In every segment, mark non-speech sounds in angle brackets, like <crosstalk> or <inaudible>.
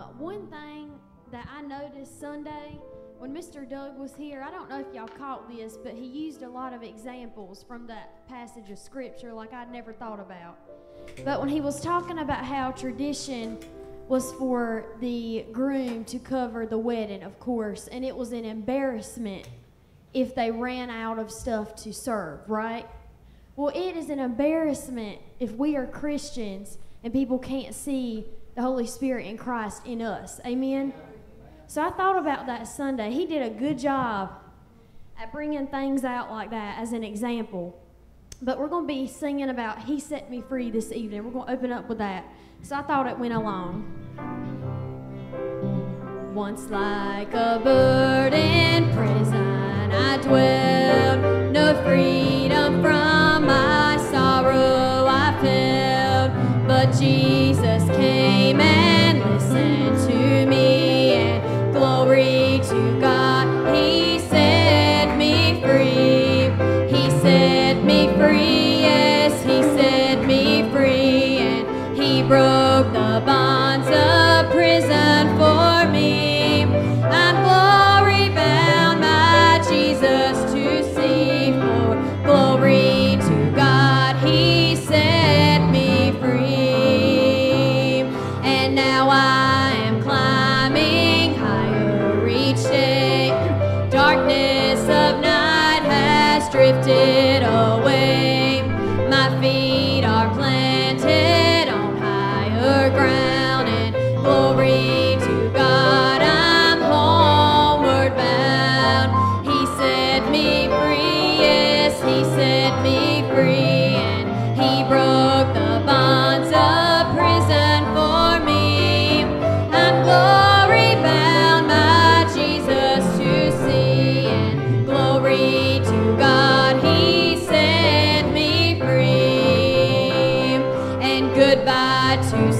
Um, one thing that I noticed Sunday when Mr. Doug was here, I don't know if y'all caught this, but he used a lot of examples from that passage of scripture like I'd never thought about. But when he was talking about how tradition was for the groom to cover the wedding, of course, and it was an embarrassment if they ran out of stuff to serve, right? Well, it is an embarrassment if we are Christians and people can't see the Holy Spirit in Christ in us. Amen? So I thought about that Sunday. He did a good job at bringing things out like that as an example. But we're going to be singing about He Set Me Free this evening. We're going to open up with that. So I thought it went along. Once like a bird in prison I dwelled, no freedom from my sorrow I felt, but Jesus came to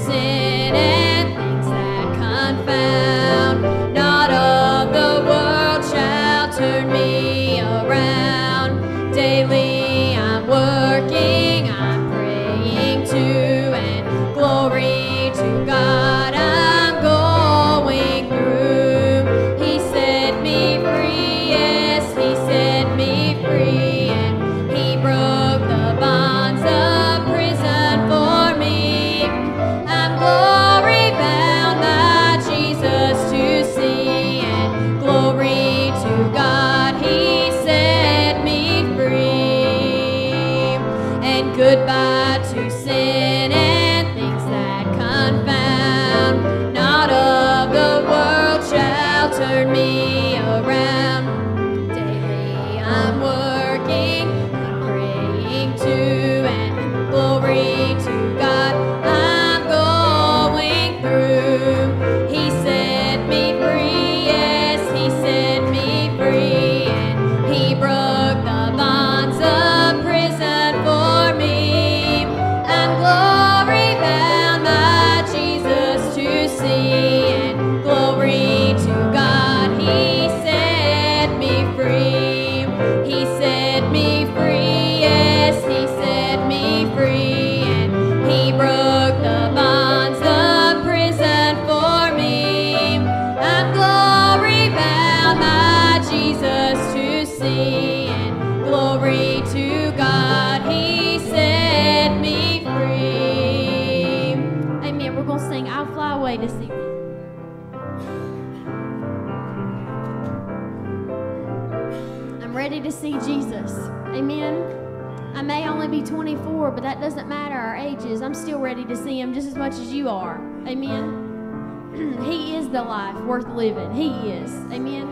be 24, but that doesn't matter our ages. I'm still ready to see him just as much as you are. Amen. <clears throat> he is the life worth living. He is. Amen.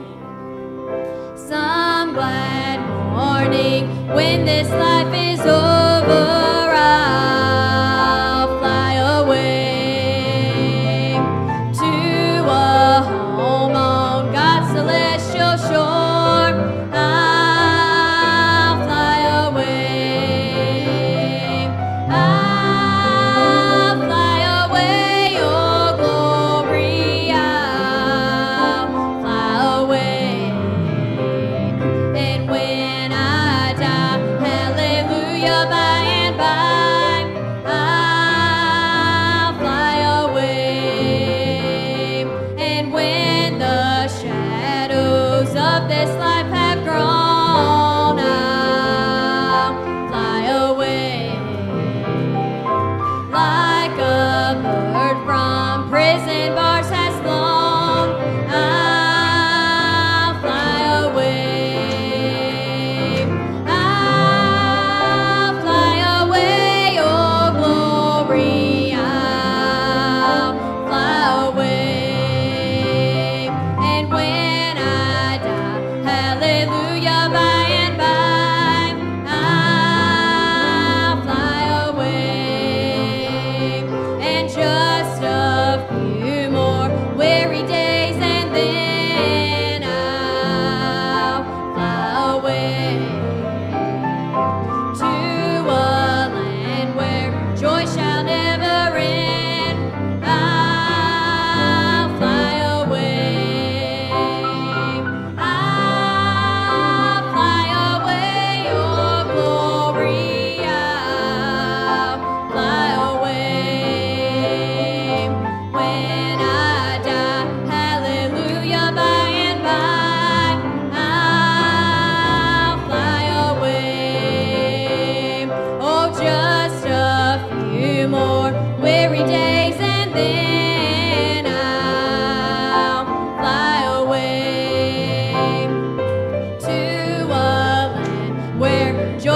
Some glad morning when this life is over,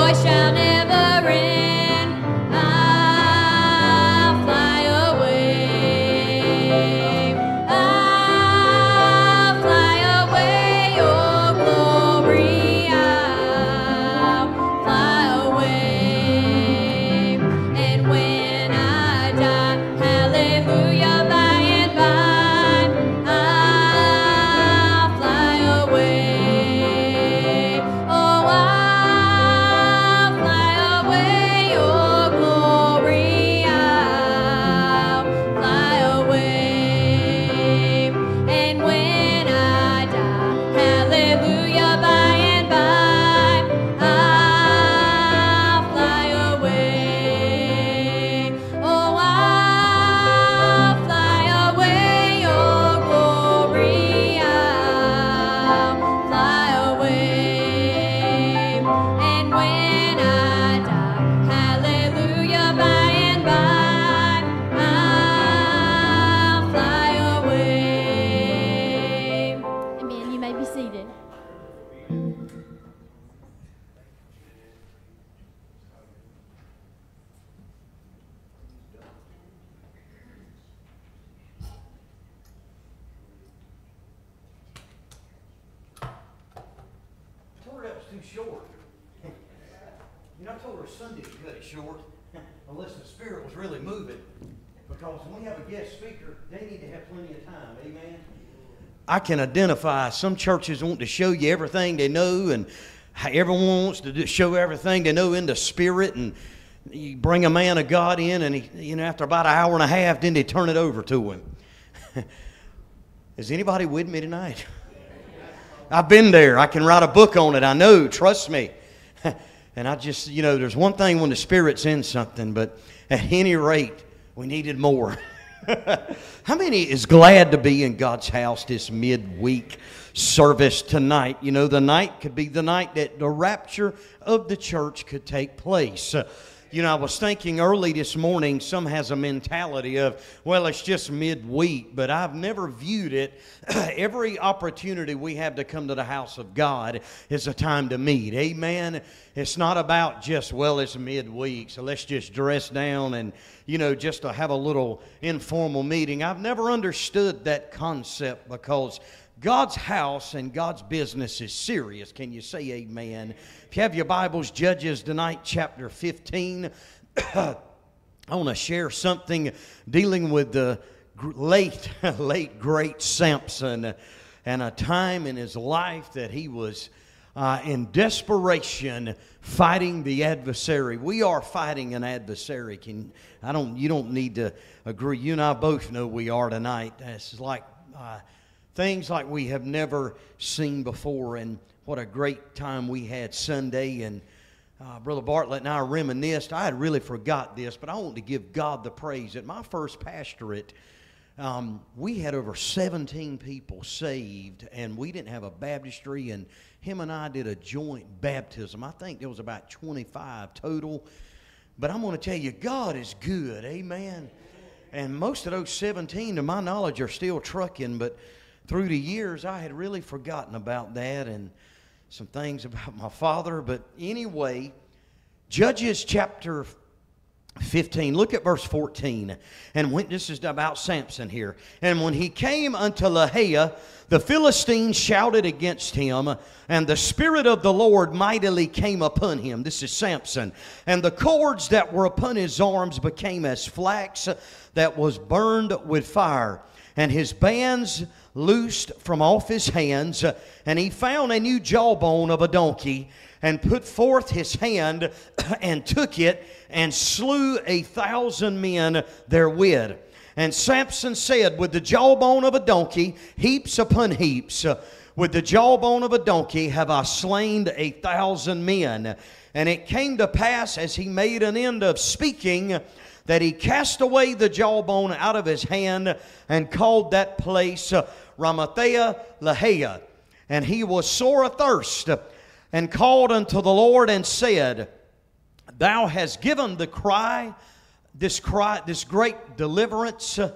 joy shall I told her Sunday to cut it short, <laughs> unless the spirit was really moving. Because when we have a guest speaker, they need to have plenty of time. Amen. I can identify some churches want to show you everything they know, and everyone wants to show everything they know in the spirit. And you bring a man of God in, and he, you know, after about an hour and a half, then they turn it over to him. <laughs> Is anybody with me tonight? <laughs> I've been there. I can write a book on it. I know. Trust me. And I just, you know, there's one thing when the Spirit's in something, but at any rate, we needed more. <laughs> How many is glad to be in God's house this midweek service tonight? You know, the night could be the night that the rapture of the church could take place. You know, I was thinking early this morning, some has a mentality of, well, it's just midweek, but I've never viewed it. <clears throat> Every opportunity we have to come to the house of God is a time to meet. Amen. It's not about just, well, it's midweek, so let's just dress down and, you know, just to have a little informal meeting. I've never understood that concept because God's house and God's business is serious. Can you say amen? If you have your Bibles, Judges tonight, chapter 15, <coughs> I want to share something dealing with the late, <laughs> late, great Samson and a time in his life that he was uh, in desperation fighting the adversary. We are fighting an adversary. Can I don't you don't need to agree. You and I both know we are tonight. It's like uh, things like we have never seen before. And what a great time we had Sunday. And uh, Brother Bartlett and I reminisced. I had really forgot this, but I want to give God the praise. At my first pastorate, um, we had over 17 people saved, and we didn't have a baptistry. And him and I did a joint baptism. I think there was about 25 total. But I'm going to tell you, God is good. Amen. And most of those 17, to my knowledge, are still trucking, but through the years, I had really forgotten about that and some things about my father. But anyway, Judges chapter 15. Look at verse 14. And when, this is about Samson here. And when he came unto Lahaia, the Philistines shouted against him, and the Spirit of the Lord mightily came upon him. This is Samson. And the cords that were upon his arms became as flax that was burned with fire. And his bands loosed from off his hands, and he found a new jawbone of a donkey, and put forth his hand, <clears throat> and took it, and slew a thousand men therewith. And Samson said, With the jawbone of a donkey, heaps upon heaps, with the jawbone of a donkey have I slain a thousand men. And it came to pass as he made an end of speaking, that he cast away the jawbone out of his hand and called that place uh, Ramathea Lahaia. And he was sore athirst and called unto the Lord and said, Thou hast given the cry, this cry, this great deliverance uh,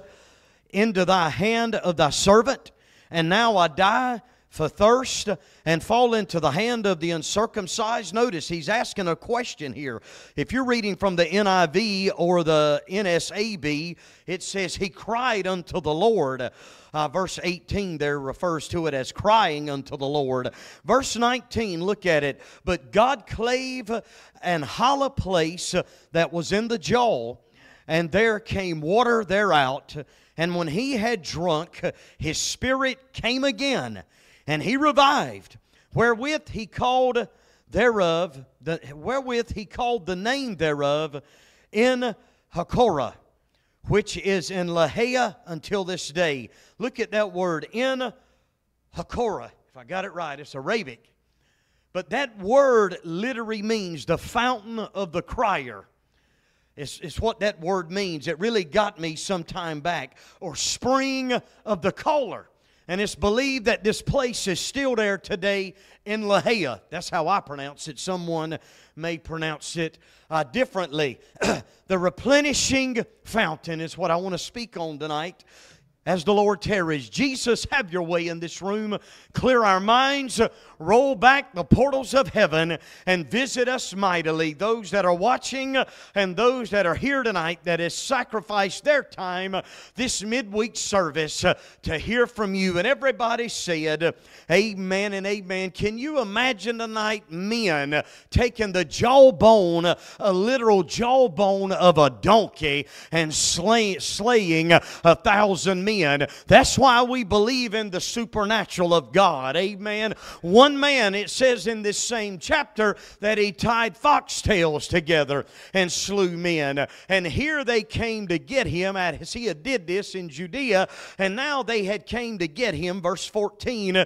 into thy hand of thy servant, and now I die for thirst and fall into the hand of the uncircumcised? Notice he's asking a question here. If you're reading from the NIV or the NASB, it says, He cried unto the Lord. Uh, verse 18 there refers to it as crying unto the Lord. Verse 19, look at it. But God clave an hollow place that was in the jaw, and there came water thereout. And when he had drunk, his spirit came again and he revived, wherewith he called thereof, the, wherewith he called the name thereof in Hakorah, which is in Lahia until this day. Look at that word, in Hakorah. If I got it right, it's Arabic. But that word literally means the fountain of the crier. It's, it's what that word means. It really got me some time back. Or spring of the caller. And it's believed that this place is still there today in Lahia. That's how I pronounce it. Someone may pronounce it uh, differently. <clears throat> the replenishing fountain is what I want to speak on tonight as the Lord tarries. Jesus, have your way in this room. Clear our minds, roll back the portals of heaven, and visit us mightily. Those that are watching and those that are here tonight that has sacrificed their time this midweek service to hear from you. And everybody said, Amen and amen. Can you imagine tonight men taking the jawbone, a literal jawbone of a donkey, and slay, slaying a thousand men? Men. That's why we believe in the supernatural of God. Amen. One man, it says in this same chapter, that he tied foxtails together and slew men. And here they came to get him as he had did this in Judea, and now they had came to get him. Verse 14, uh,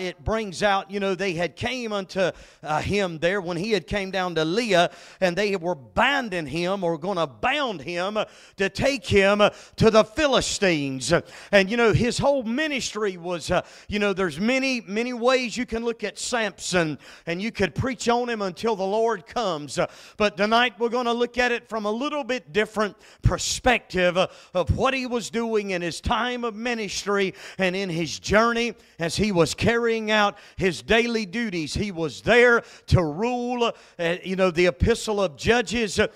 it brings out, you know, they had came unto uh, him there when he had came down to Leah, and they were binding him or going to bound him to take him to the Philistines. And you know, his whole ministry was, uh, you know, there's many, many ways you can look at Samson and you could preach on him until the Lord comes. Uh, but tonight we're going to look at it from a little bit different perspective uh, of what he was doing in his time of ministry and in his journey as he was carrying out his daily duties. He was there to rule, uh, you know, the epistle of Judges. Uh,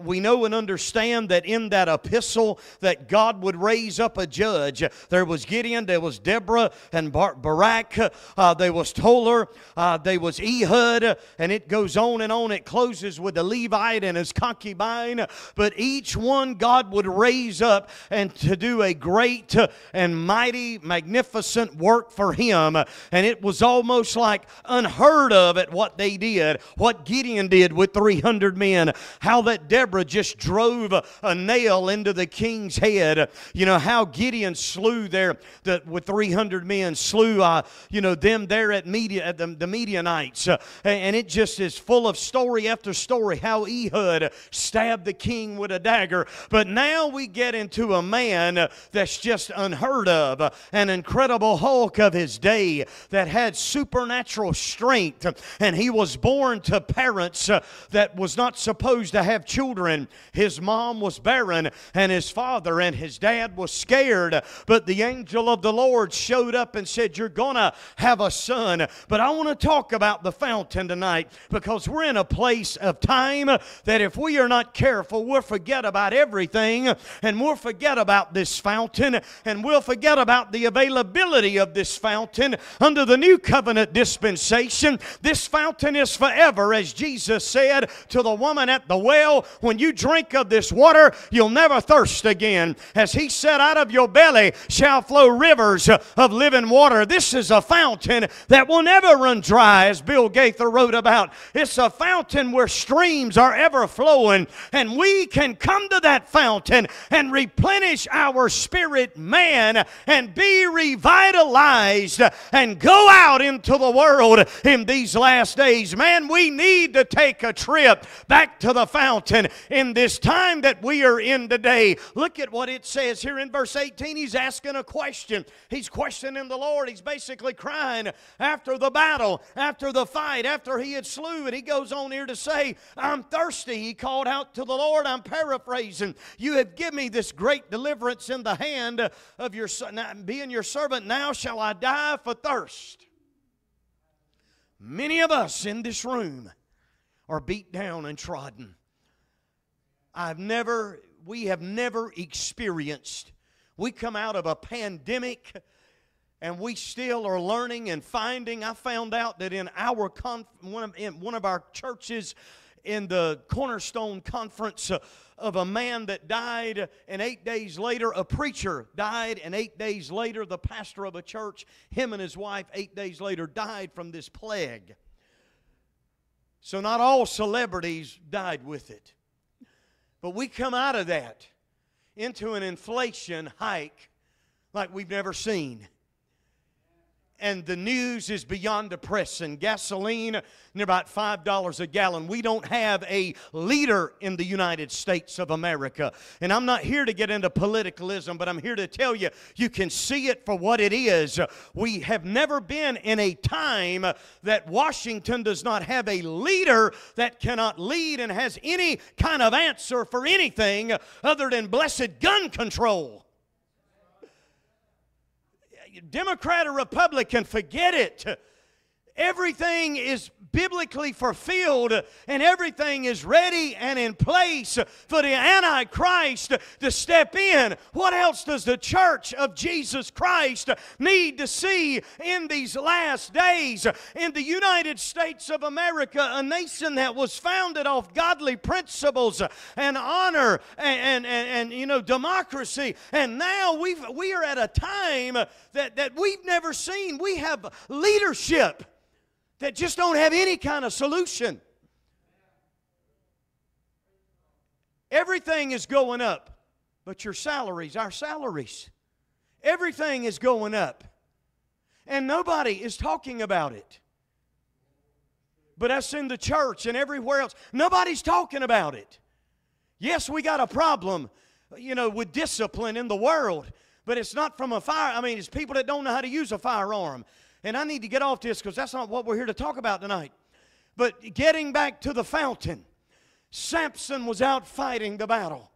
we know and understand that in that epistle that God would raise up a judge judge. There was Gideon, there was Deborah and Bar- Barak, uh, there was Tola, uh, there was Ehud, and it goes on and on. It closes with the Levite and his concubine. But each one God would raise up and to do a great and mighty, magnificent work for him. And it was almost like unheard of at what they did, what Gideon did with 300 men, how that Deborah just drove a nail into the king's head. You know, how Gideon slew there the, with 300 men, slew, uh, you know, them there at Media, at the, the Midianites. Uh, and it just is full of story after story how Ehud stabbed the king with a dagger. But now we get into a man that's just unheard of, an incredible Hulk of his day that had supernatural strength. And he was born to parents uh, that was not supposed to have children. His mom was barren, and his father and his dad was scared but the angel of the Lord showed up and said, You're going to have a son. But I want to talk about the fountain tonight because we're in a place of time that if we are not careful, we'll forget about everything and we'll forget about this fountain and we'll forget about the availability of this fountain under the new covenant dispensation. This fountain is forever, as Jesus said to the woman at the well, When you drink of this water, you'll never thirst again. As he said, Out of your belly, belly shall flow rivers of living water. This is a fountain that will never run dry, as Bill Gaither wrote about. It's a fountain where streams are ever flowing, and we can come to that fountain and replenish our spirit man and be revitalized and go out into the world in these last days. Man, we need to take a trip back to the fountain in this time that we are in today. Look at what it says here in verse 18 he's asking a question. He's questioning the Lord. He's basically crying after the battle, after the fight, after he had slew. And he goes on here to say, I'm thirsty. He called out to the Lord. I'm paraphrasing. You have given me this great deliverance in the hand of your son. Being your servant, now shall I die for thirst. Many of us in this room are beat down and trodden. I've never, we have never experienced. We come out of a pandemic and we still are learning and finding. I found out that in our conf, one of, in one of our churches, in the Cornerstone Conference, uh, of a man that died, and eight days later, a preacher died, and eight days later, the pastor of a church, him and his wife, eight days later, died from this plague. So, not all celebrities died with it. But we come out of that into an inflation hike like we've never seen and the news is beyond depressing. Gasoline near about $5 a gallon. We don't have a leader in the United States of America. And I'm not here to get into politicalism, but I'm here to tell you, you can see it for what it is. We have never been in a time that Washington does not have a leader that cannot lead and has any kind of answer for anything other than blessed gun control. Democrat or Republican, forget it. Everything is biblically fulfilled and everything is ready and in place for the Antichrist to step in. What else does the church of Jesus Christ need to see in these last days? In the United States of America, a nation that was founded off godly principles and honor and, and, and, and you know democracy. And now we've we are at a time that, that we've never seen. We have leadership that just don't have any kind of solution. Everything is going up, but your salaries, our salaries, everything is going up. And nobody is talking about it. But us in the church and everywhere else, nobody's talking about it. Yes, we got a problem, you know, with discipline in the world, but it's not from a fire. I mean, it's people that don't know how to use a firearm. And I need to get off this because that's not what we're here to talk about tonight. But getting back to the fountain, Samson was out fighting the battle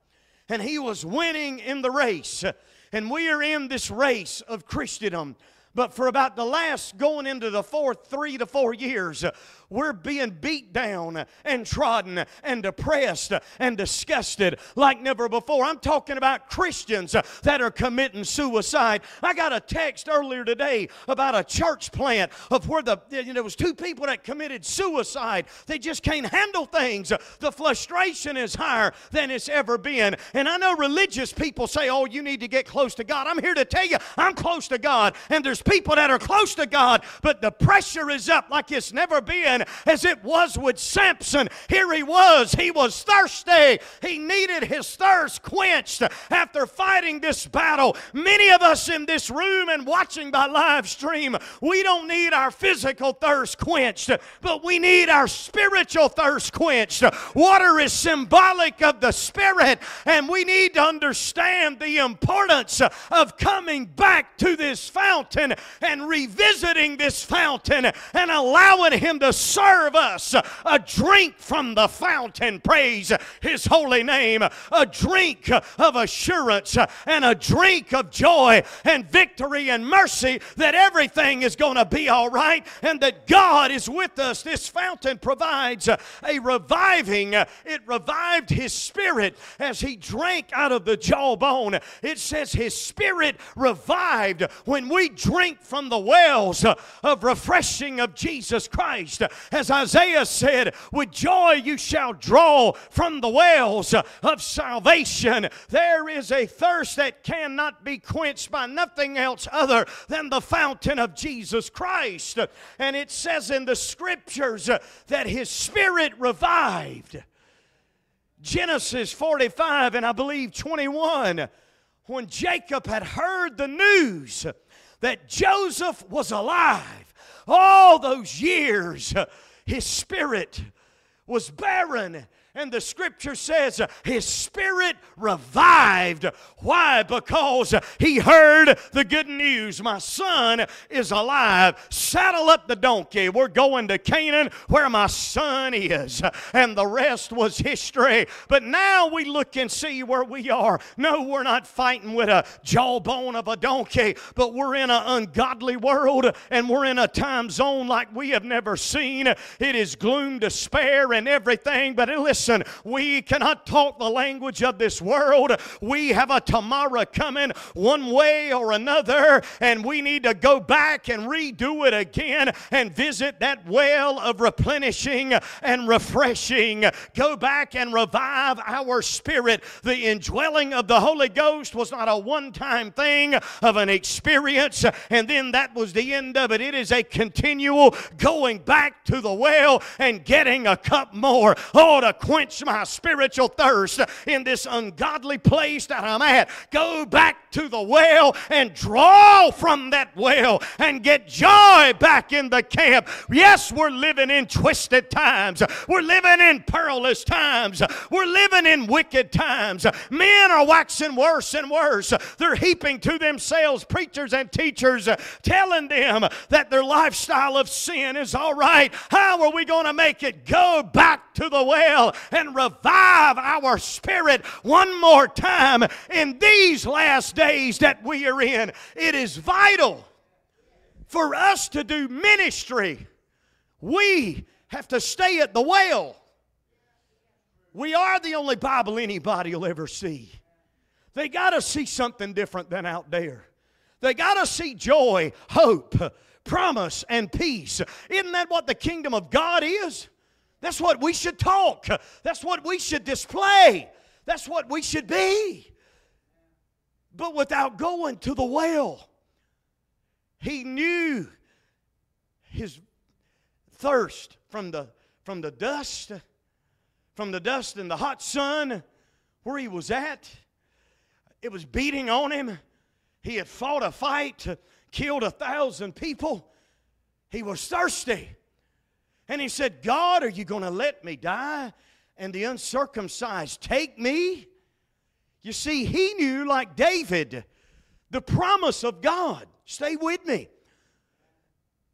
and he was winning in the race. And we are in this race of Christendom. But for about the last, going into the fourth three to four years, we're being beat down and trodden and depressed and disgusted like never before. I'm talking about Christians that are committing suicide. I got a text earlier today about a church plant of where the you know, there was two people that committed suicide. They just can't handle things. The frustration is higher than it's ever been. And I know religious people say, "Oh, you need to get close to God." I'm here to tell you, I'm close to God, and there's people that are close to God, but the pressure is up like it's never been as it was with Samson. Here he was, he was thirsty. He needed his thirst quenched after fighting this battle. Many of us in this room and watching by live stream, we don't need our physical thirst quenched, but we need our spiritual thirst quenched. Water is symbolic of the Spirit, and we need to understand the importance of coming back to this fountain and revisiting this fountain and allowing Him to serve us a drink from the fountain. Praise His holy name. A drink of assurance and a drink of joy and victory and mercy that everything is going to be all right and that God is with us. This fountain provides a reviving, it revived His spirit as He drank out of the jawbone. It says His spirit revived when we drink from the wells of refreshing of Jesus Christ as Isaiah said, with joy you shall draw from the wells of salvation. There is a thirst that cannot be quenched by nothing else other than the fountain of Jesus Christ. And it says in the scriptures that his spirit revived. Genesis 45 and I believe 21, when Jacob had heard the news that Joseph was alive all those years his spirit was barren. And the scripture says his spirit revived. Why? Because he heard the good news. My son is alive. Saddle up the donkey. We're going to Canaan where my son is. And the rest was history. But now we look and see where we are. No, we're not fighting with a jawbone of a donkey, but we're in an ungodly world and we're in a time zone like we have never seen. It is gloom, despair, and everything. But listen, Listen, we cannot talk the language of this world. We have a tomorrow coming one way or another, and we need to go back and redo it again and visit that well of replenishing and refreshing. Go back and revive our spirit. The indwelling of the Holy Ghost was not a one time thing of an experience, and then that was the end of it. It is a continual going back to the well and getting a cup more. Oh, to quench my spiritual thirst in this ungodly place that I'm at. Go back to the well and draw from that well and get joy back in the camp. Yes, we're living in twisted times. We're living in perilous times. We're living in wicked times. Men are waxing worse and worse. They're heaping to themselves preachers and teachers uh, telling them that their lifestyle of sin is all right. How are we going to make it? Go back to the well and revive our spirit one more time in these last days that we are in. It is vital for us to do ministry. We have to stay at the well. We are the only Bible anybody will ever see. They got to see something different than out there. They got to see joy, hope, promise, and peace. Isn't that what the kingdom of God is? That's what we should talk. That's what we should display. That's what we should be. But without going to the well, he knew his thirst from the, from the dust, from the dust and the hot sun where he was at. It was beating on him. He had fought a fight, killed a thousand people. He was thirsty. And he said, God, are you going to let me die? And the uncircumcised take me? You see, he knew, like David, the promise of God. Stay with me.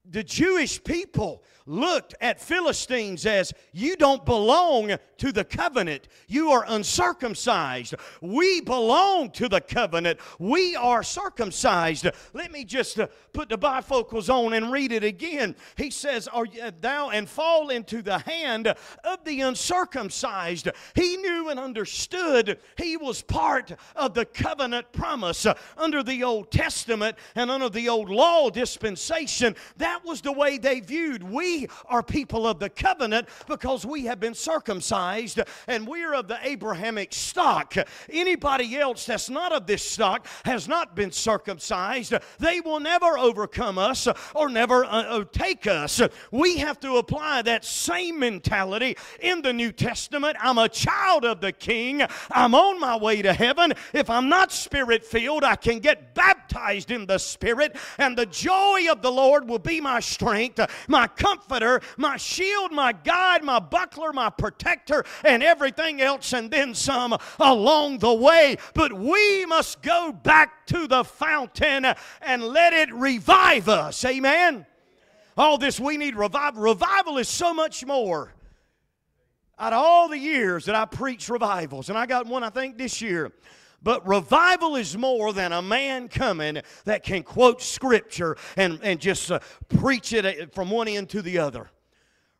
The Jewish people looked at Philistines as you don't belong to the covenant. You are uncircumcised. We belong to the covenant. We are circumcised. Let me just uh, put the bifocals on and read it again. He says, Are thou and fall into the hand of the uncircumcised. He knew and understood he was part of the covenant promise uh, under the Old Testament and under the old law dispensation. That was the way they viewed we are people of the covenant because we have been circumcised and we're of the Abrahamic stock. Anybody else that's not of this stock has not been circumcised. They will never overcome us or never uh, take us. We have to apply that same mentality in the New Testament. I'm a child of the King. I'm on my way to heaven. If I'm not spirit filled, I can get baptized in the Spirit, and the joy of the Lord will be my strength, my comfort comforter, my shield, my guide, my buckler, my protector, and everything else, and then some along the way. But we must go back to the fountain and let it revive us. Amen. All this we need revival. Revival is so much more. Out of all the years that I preach revivals, and I got one I think this year. But revival is more than a man coming that can quote scripture and, and just uh, preach it uh, from one end to the other.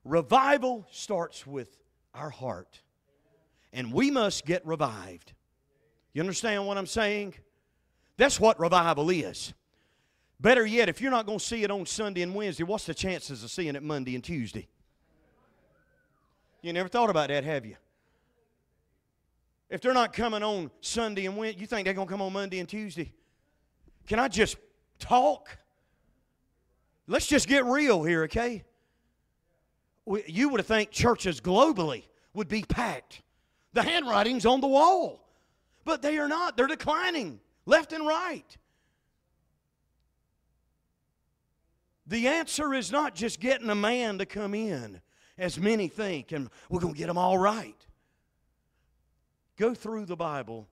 Revival starts with our heart, and we must get revived. You understand what I'm saying? That's what revival is. Better yet, if you're not going to see it on Sunday and Wednesday, what's the chances of seeing it Monday and Tuesday? You never thought about that, have you? If they're not coming on Sunday and Wednesday, you think they're going to come on Monday and Tuesday? Can I just talk? Let's just get real here, okay? You would think churches globally would be packed. The handwriting's on the wall. But they are not. They're declining left and right. The answer is not just getting a man to come in. as many think, and we're going to get them all right. Go through the Bible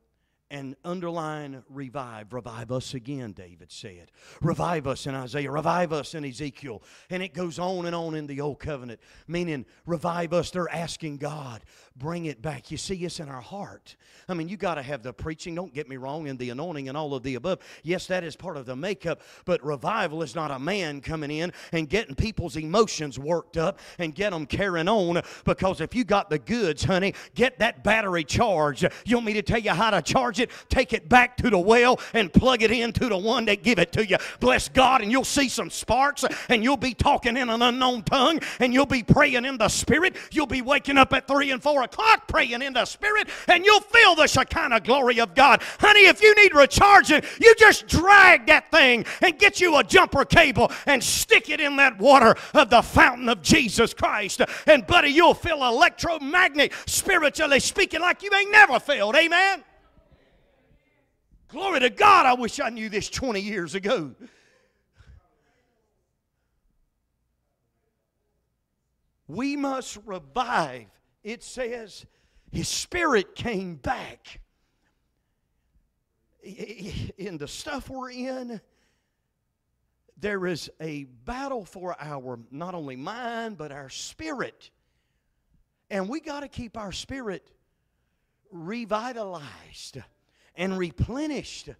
and underline revive. Revive us again, David said. Revive us in Isaiah. Revive us in Ezekiel. And it goes on and on in the Old Covenant, meaning revive us. They're asking God, bring it back. You see, it's in our heart. I mean, you got to have the preaching, don't get me wrong, and the anointing and all of the above. Yes, that is part of the makeup, but revival is not a man coming in and getting people's emotions worked up and get them carrying on. Because if you got the goods, honey, get that battery charged. You want me to tell you how to charge it? take it back to the well and plug it into the one that give it to you. Bless God, and you'll see some sparks, and you'll be talking in an unknown tongue, and you'll be praying in the Spirit. You'll be waking up at 3 and 4 o'clock praying in the Spirit, and you'll feel the Shekinah glory of God. Honey, if you need recharging, you just drag that thing and get you a jumper cable and stick it in that water of the fountain of Jesus Christ. And, buddy, you'll feel electromagnet, spiritually speaking, like you ain't never felt. Amen? Glory to God, I wish I knew this 20 years ago. We must revive. It says his spirit came back. In the stuff we're in, there is a battle for our not only mind, but our spirit. And we got to keep our spirit revitalized and replenished.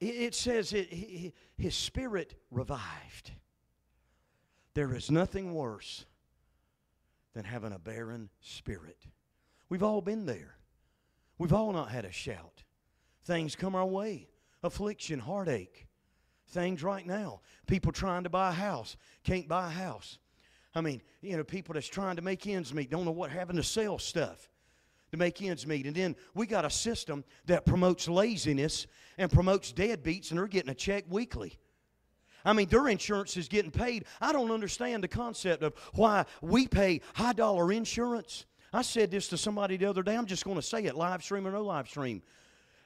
It says it, his spirit revived. There is nothing worse than having a barren spirit. We've all been there. We've all not had a shout. Things come our way affliction, heartache. Things right now. People trying to buy a house, can't buy a house. I mean, you know, people that's trying to make ends meet, don't know what having to sell stuff to make ends meet. And then we got a system that promotes laziness and promotes deadbeats, and they're getting a check weekly. I mean, their insurance is getting paid. I don't understand the concept of why we pay high dollar insurance. I said this to somebody the other day. I'm just going to say it, live stream or no live stream.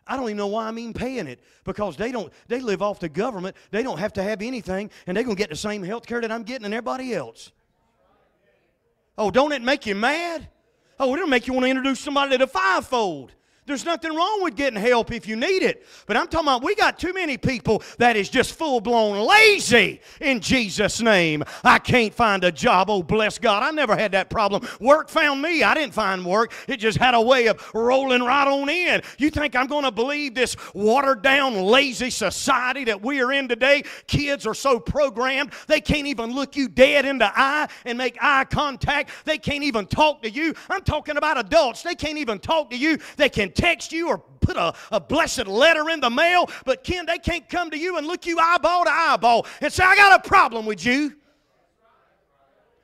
I don't even know why I'm even paying it because they don't they live off the government. They don't have to have anything, and they're gonna get the same health care that I'm getting and everybody else. Oh, don't it make you mad? Oh, it'll make you want to introduce somebody to the fivefold. There's nothing wrong with getting help if you need it. But I'm talking about we got too many people that is just full blown lazy in Jesus' name. I can't find a job. Oh, bless God. I never had that problem. Work found me. I didn't find work. It just had a way of rolling right on in. You think I'm going to believe this watered down, lazy society that we are in today? Kids are so programmed, they can't even look you dead in the eye and make eye contact. They can't even talk to you. I'm talking about adults. They can't even talk to you. They can text you or put a, a blessed letter in the mail, but Ken, they can't come to you and look you eyeball to eyeball and say, I got a problem with you.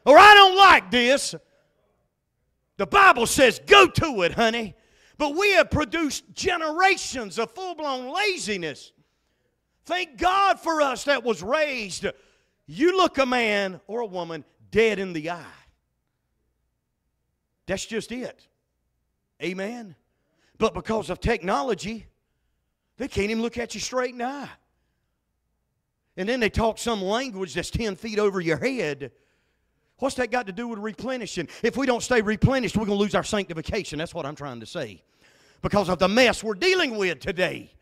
Or I don't like this. The Bible says, go to it, honey. But we have produced generations of full blown laziness. Thank God for us that was raised. You look a man or a woman dead in the eye. That's just it. Amen. But because of technology, they can't even look at you straight in the eye. And then they talk some language that's 10 feet over your head. What's that got to do with replenishing? If we don't stay replenished, we're going to lose our sanctification. That's what I'm trying to say. Because of the mess we're dealing with today.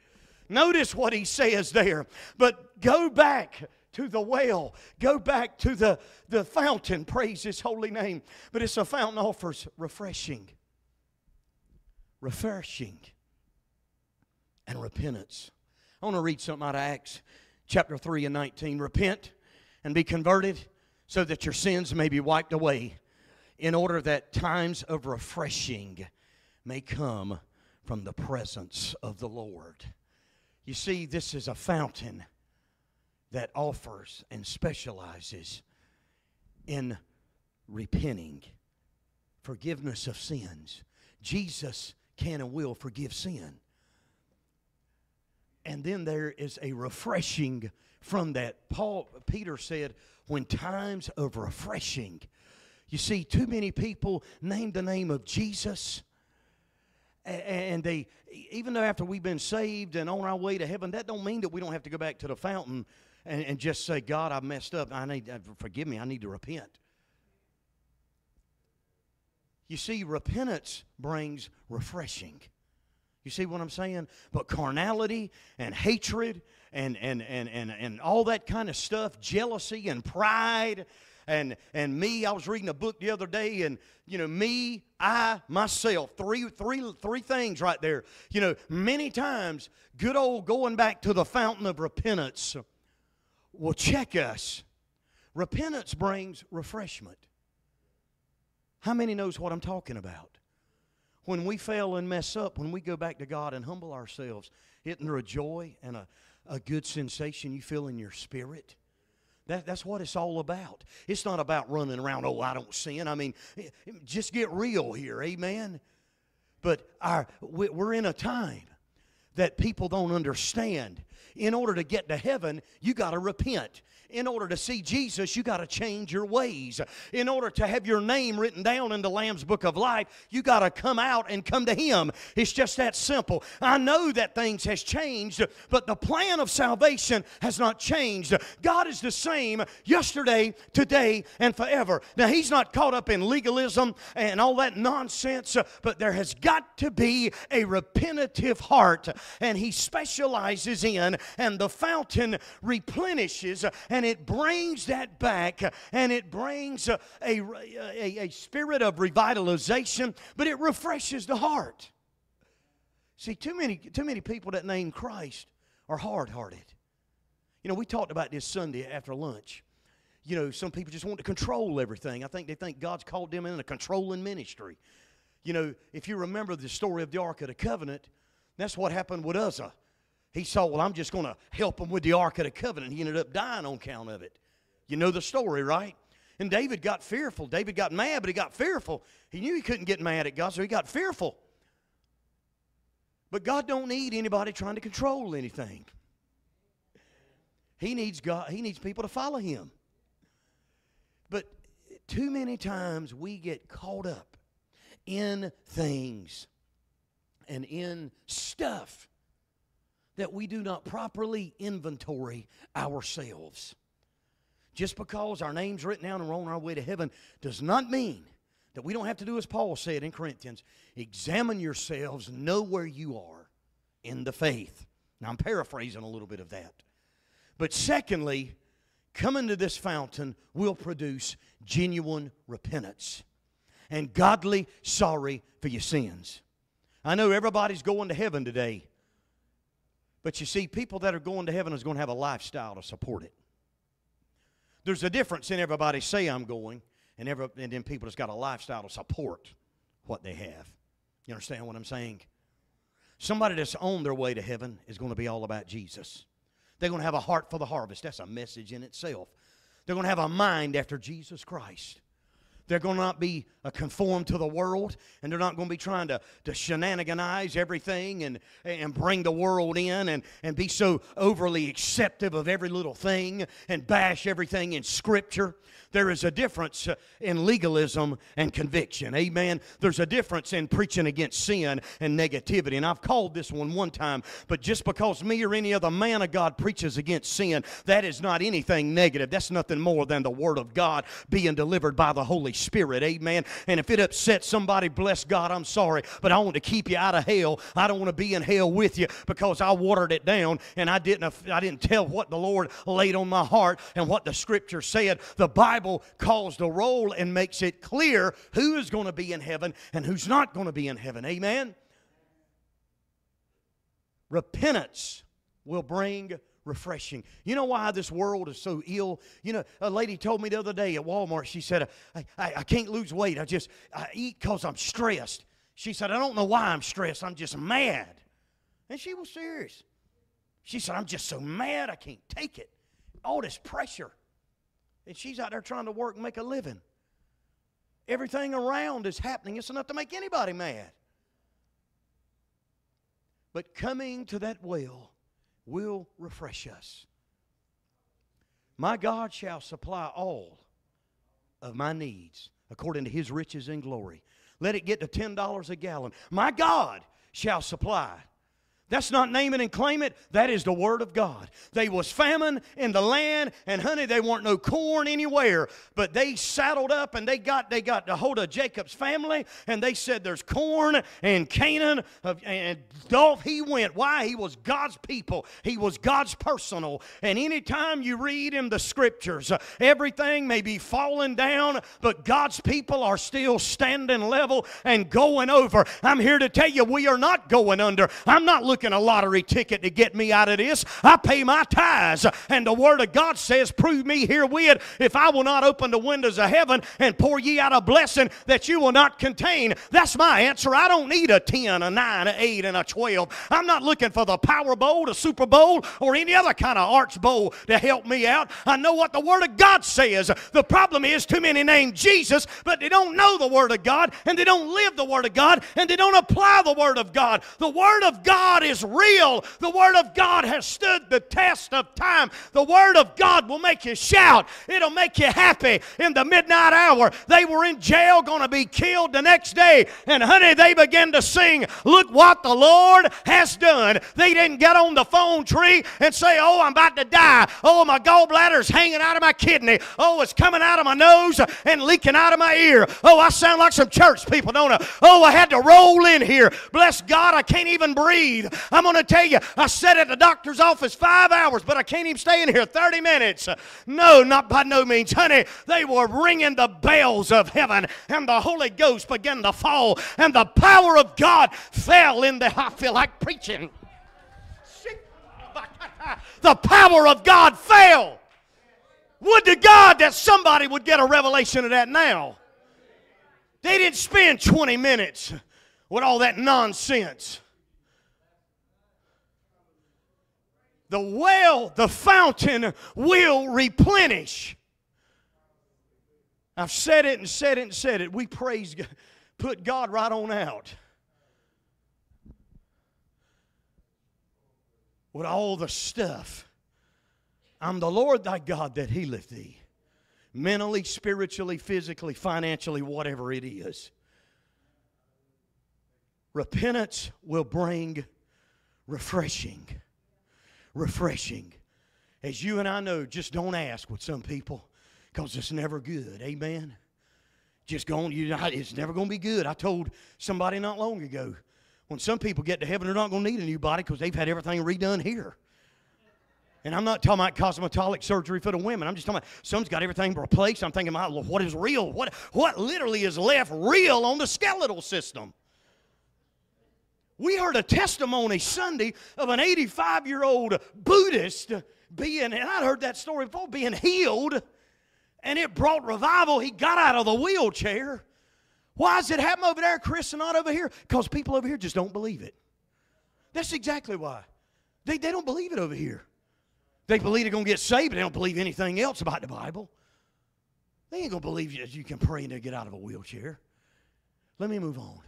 Notice what he says there. But go back to the well. Go back to the, the fountain. Praise his holy name. But it's a fountain offers refreshing refreshing and repentance. I want to read something out of Acts chapter 3 and 19. Repent and be converted so that your sins may be wiped away, in order that times of refreshing may come from the presence of the Lord. You see, this is a fountain that offers and specializes in repenting, forgiveness of sins. Jesus can and will forgive sin. And then there is a refreshing from that. Paul Peter said, when times of refreshing. You see, too many people name the name of Jesus and they even though after we've been saved and on our way to heaven that don't mean that we don't have to go back to the fountain and, and just say god i messed up i need forgive me i need to repent You see, repentance brings refreshing. You see what I'm saying? But carnality and hatred and, and, and, and, and all that kind of stuff, jealousy and pride, and, and me, I was reading a book the other day, and, you know, me, I, myself, three, three, three things right there. You know, many times, good old going back to the fountain of repentance will check us. Repentance brings refreshment. How many knows what I'm talking about? When we fail and mess up, when we go back to God and humble ourselves, isn't there a joy and a, a good sensation you feel in your spirit? That, that's what it's all about. It's not about running around, oh, I don't sin. I mean, eh, eh, just get real here, amen? But our, we're in a time that people don't understand. In order to get to heaven, you got to repent. In order to see Jesus, you got to change your ways. In order to have your name written down in the Lamb's Book of Life, you got to come out and come to Him. It's just that simple. I know that things has changed, but the plan of salvation has not changed. God is the same yesterday, today, and forever. Now, He's not caught up in legalism and all that nonsense, but there has got to be a repentative heart, and He specializes in, and the fountain replenishes and it brings that back and it brings a, a, a, a spirit of revitalization, but it refreshes the heart. See, too many, too many people that name Christ are hard hearted. You know, we talked about this Sunday after lunch. You know, some people just want to control everything. I think they think God's called them in a controlling ministry. You know, if you remember the story of the Ark of the Covenant, that's what happened with Uzzah. He saw, well, I'm just going to help him with the Ark of the Covenant. He ended up dying on account of it. You know the story, right? And David got fearful. David got mad, but he got fearful. He knew he couldn't get mad at God, so he got fearful. But God don't need anybody trying to control anything. He needs God, he needs people to follow him. But too many times we get caught up in things and in stuff that we do not properly inventory ourselves. Just because our name's written down and we're on our way to heaven does not mean that we don't have to do as Paul said in Corinthians examine yourselves, know where you are in the faith. Now, I'm paraphrasing a little bit of that. But secondly, coming to this fountain will produce genuine repentance and godly sorry for your sins. I know everybody's going to heaven today, but you see, people that are going to heaven is going to have a lifestyle to support it. There's a difference in everybody say I'm going, and, every, and then people that's got a lifestyle to support what they have. You understand what I'm saying? Somebody that's on their way to heaven is going to be all about Jesus. They're going to have a heart for the harvest. That's a message in itself. They're going to have a mind after Jesus Christ. They're going to not be uh, conformed to the world, and they're not going to be trying to, to shenaniganize everything and, and bring the world in and, and be so overly acceptive of every little thing and bash everything in Scripture. There is a difference uh, in legalism and conviction. Amen. There's a difference in preaching against sin and negativity. And I've called this one one time, but just because me or any other man of God preaches against sin, that is not anything negative. That's nothing more than the Word of God being delivered by the Holy Spirit. Amen. And if it upsets somebody, bless God, I'm sorry. But I want to keep you out of hell. I don't want to be in hell with you because I watered it down and I didn't I didn't tell what the Lord laid on my heart and what the scripture said. The Bible calls the roll and makes it clear who is going to be in heaven and who's not going to be in heaven. Amen. Repentance will bring refreshing. You know why this world is so ill? You know, a lady told me the other day at Walmart, she said, I, I, I can't lose weight. I just I eat because I'm stressed. She said, I don't know why I'm stressed. I'm just mad. And she was serious. She said, I'm just so mad I can't take it. All this pressure. And she's out there trying to work and make a living. Everything around is happening. It's enough to make anybody mad. But coming to that well will refresh us. My God shall supply all of my needs according to his riches and glory. Let it get to $10 a gallon. My God shall supply. That's not name it and claim it. That is the word of God. They was famine in the land, and honey, they weren't no corn anywhere. But they saddled up and they got they got a hold of Jacob's family, and they said there's corn and Canaan and off he went. Why? He was God's people. He was God's personal. And anytime you read in the scriptures, everything may be falling down, but God's people are still standing level and going over. I'm here to tell you we are not going under. I'm not looking looking a lottery ticket to get me out of this. I pay my tithes. And the Word of God says, Prove me herewith if I will not open the windows of heaven and pour ye out a blessing that you will not contain. That's my answer. I don't need a 10, a 9, a 8, and a 12. I'm not looking for the Powerball, the Super Bowl, or any other kind of arch bowl to help me out. I know what the Word of God says. The problem is too many name Jesus, but they don't know the Word of God, and they don't live the Word of God, and they don't apply the Word of God. The Word of God is real. The Word of God has stood the test of time. The Word of God will make you shout, it'll make you happy in the midnight hour. They were in jail, going to be killed the next day. And honey, they began to sing, Look what the Lord has done. They didn't get on the phone tree and say, Oh, I'm about to die. Oh, my gallbladder's hanging out of my kidney. Oh, it's coming out of my nose and leaking out of my ear. Oh, I sound like some church people, don't I? Oh, I had to roll in here. Bless God, I can't even breathe. I'm going to tell you, I sat at the doctor's office five hours, but I can't even stay in here 30 minutes. No, not by no means. Honey, they were ringing the bells of heaven, and the Holy Ghost began to fall, and the power of God fell in the. <laughs> I feel like preaching. The power of God fell. Would to God that somebody would get a revelation of that now. They didn't spend 20 minutes with all that nonsense. The well, the fountain will replenish. I've said it and said it and said it. We praise God. Put God right on out. With all the stuff. I'm the Lord thy God that healeth thee. Mentally, spiritually, physically, financially, whatever it is. Repentance will bring refreshing refreshing. As you and I know, just don't ask with some people because it's never good. Amen. Just going, you know, it's never going to be good. I told somebody not long ago, when some people get to heaven, they're not going to need a new body because they've had everything redone here. And I'm not talking about cosmetologic surgery for the women. I'm just talking about some's got everything replaced. I'm thinking, my what is real? What, what literally is left real on the skeletal system? We heard a testimony Sunday of an 85 year old Buddhist being, and I'd heard that story before, being healed, and it brought revival. He got out of the wheelchair. Why does it happen over there, Chris, and not over here? Because people over here just don't believe it. That's exactly why. They, they don't believe it over here. They believe they're going to get saved, but they don't believe anything else about the Bible. They ain't going to believe you, you can pray and get out of a wheelchair. Let me move on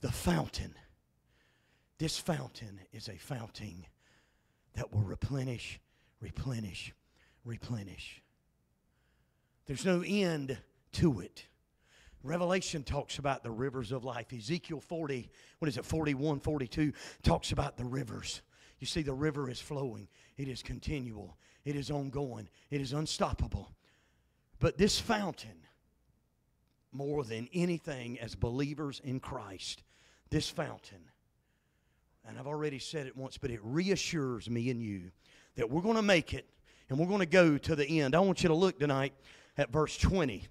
the fountain. This fountain is a fountain that will replenish, replenish, replenish. There's no end to it. Revelation talks about the rivers of life. Ezekiel 40, what is it, 41, 42, talks about the rivers. You see, the river is flowing, it is continual, it is ongoing, it is unstoppable. But this fountain, more than anything as believers in Christ, this fountain, and I've already said it once, but it reassures me and you that we're going to make it and we're going to go to the end. I want you to look tonight at verse 20.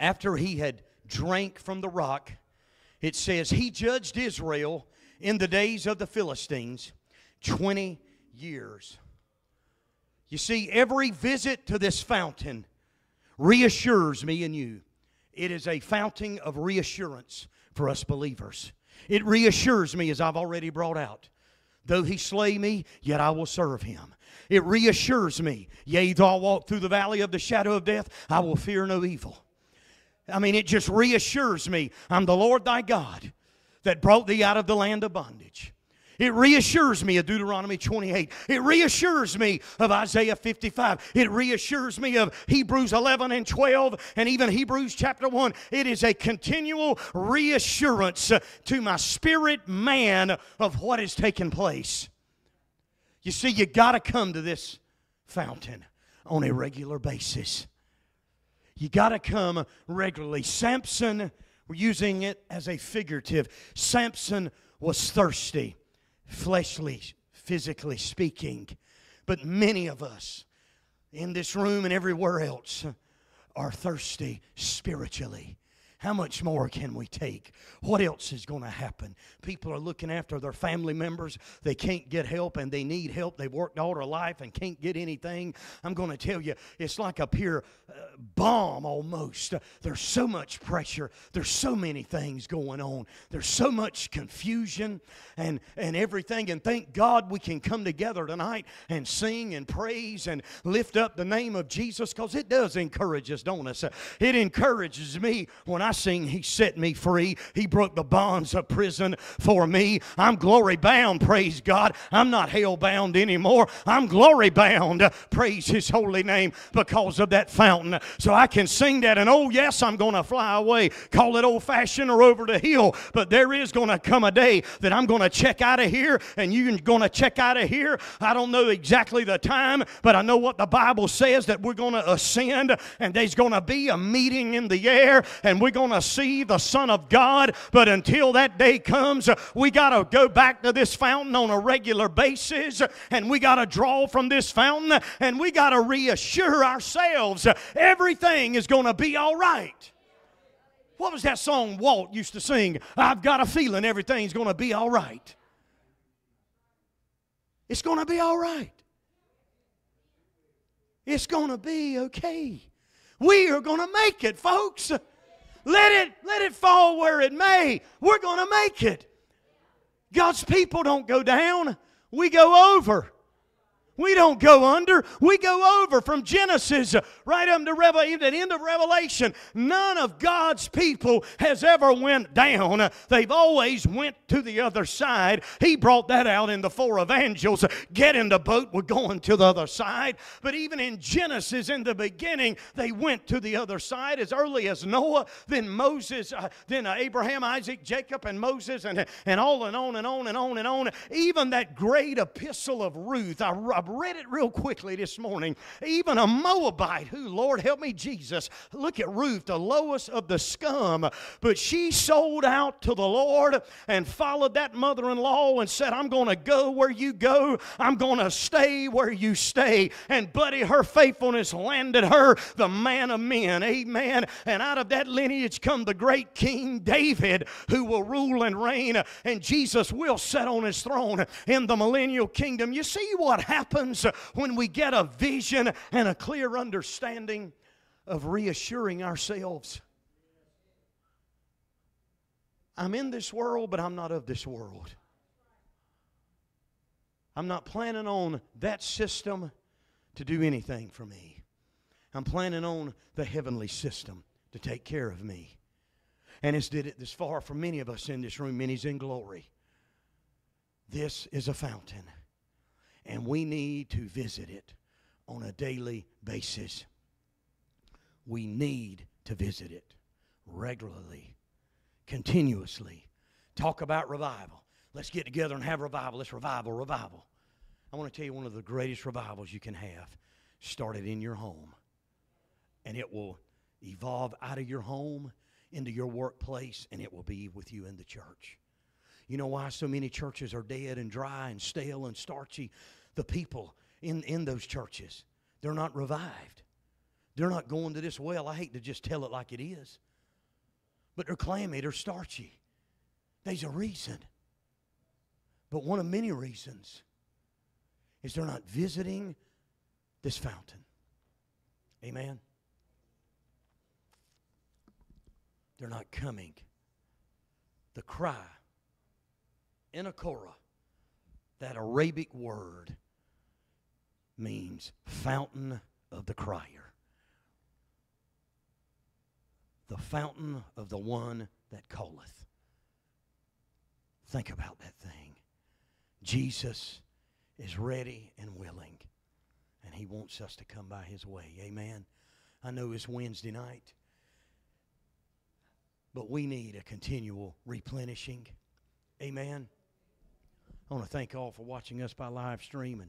After he had drank from the rock, it says, He judged Israel in the days of the Philistines 20 years. You see, every visit to this fountain reassures me and you. It is a fountain of reassurance for us believers. It reassures me, as I've already brought out. Though he slay me, yet I will serve him. It reassures me, yea, though I walk through the valley of the shadow of death, I will fear no evil. I mean, it just reassures me I'm the Lord thy God that brought thee out of the land of bondage. It reassures me of Deuteronomy 28. It reassures me of Isaiah 55. It reassures me of Hebrews 11 and 12 and even Hebrews chapter 1. It is a continual reassurance to my spirit man of what is taking place. You see, you got to come to this fountain on a regular basis. You got to come regularly. Samson, we're using it as a figurative. Samson was thirsty, fleshly, physically speaking. But many of us in this room and everywhere else are thirsty spiritually. How much more can we take? What else is going to happen? People are looking after their family members. They can't get help and they need help. They've worked all their life and can't get anything. I'm going to tell you, it's like a pure uh, bomb almost. There's so much pressure. There's so many things going on. There's so much confusion and, and everything. And thank God we can come together tonight and sing and praise and lift up the name of Jesus because it does encourage us, don't it? It encourages me when I sing, He set me free. He broke the bonds of prison for me. I'm glory bound, praise God. I'm not hell bound anymore. I'm glory bound, praise His holy name because of that fountain. So I can sing that, and oh, yes, I'm going to fly away. Call it old fashioned or over the hill, but there is going to come a day that I'm going to check out of here, and you're going to check out of here. I don't know exactly the time, but I know what the Bible says that we're going to ascend, and there's going to be a meeting in the air, and we're going to see the Son of God. But until that day comes, we got to go back to this fountain on a regular basis, and we got to draw from this fountain, and we got to reassure ourselves everything is going to be all right. What was that song Walt used to sing? I've got a feeling everything's going to be all right. It's going to be all right. It's going to be okay. We are going to make it, folks. Let it, let it fall where it may. We're going to make it. God's people don't go down, we go over. We don't go under. We go over from Genesis right up to Revel- the end of Revelation. None of God's people has ever went down. They've always went to the other side. He brought that out in the four evangels. Get in the boat. We're going to the other side. But even in Genesis, in the beginning, they went to the other side as early as Noah, then Moses, uh, then uh, Abraham, Isaac, Jacob, and Moses, and, and all and on and on and on and on. Even that great epistle of Ruth. I, I read it real quickly this morning. Even a Moabite who, Lord help me, Jesus, look at Ruth, the lowest of the scum, but she sold out to the Lord and followed that mother in law and said, I'm going to go where you go, I'm going to stay where you stay. And, buddy, her faithfulness landed her the man of men. Amen. And out of that lineage come the great King David who will rule and reign, and Jesus will sit on his throne in the millennial kingdom. You see what happened? Happens when we get a vision and a clear understanding of reassuring ourselves. I'm in this world, but I'm not of this world. I'm not planning on that system to do anything for me. I'm planning on the heavenly system to take care of me. And it's did it this far for many of us in this room. Many's in glory. This is a fountain and we need to visit it on a daily basis. We need to visit it regularly, continuously. Talk about revival. Let's get together and have revival. Let's revival, revival. I want to tell you one of the greatest revivals you can have started in your home. And it will evolve out of your home into your workplace, and it will be with you in the church. You know why so many churches are dead and dry and stale and starchy? The people in, in those churches, they're not revived. They're not going to this well. I hate to just tell it like it is, but they're clammy, they're starchy. There's a reason. But one of many reasons is they're not visiting this fountain. Amen. They're not coming. The cry En-hakkore, that Arabic word means fountain of the crier, the fountain of the one that calleth. Think about that thing. Jesus is ready and willing, and He wants us to come by His way. Amen. I know it's Wednesday night, but we need a continual replenishing. Amen. I want to thank all for watching us by live streaming.